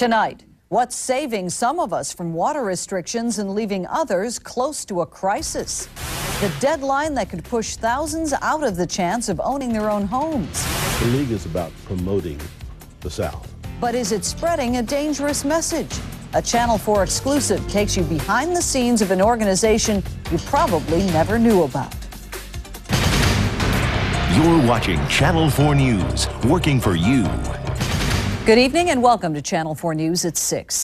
Tonight, what's saving some of us from water restrictions and leaving others close to a crisis? The deadline that could push thousands out of the chance of owning their own homes. The league is about promoting the South. But is it spreading a dangerous message? A Channel 4 exclusive takes you behind the scenes of an organization you probably never knew about. You're watching Channel 4 News, working for you. Good evening and welcome to Channel 4 News at 6.